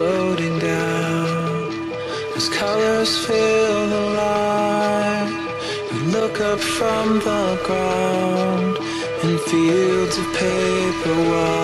floating down as colors fill the light. We look up from the ground in fields of paper.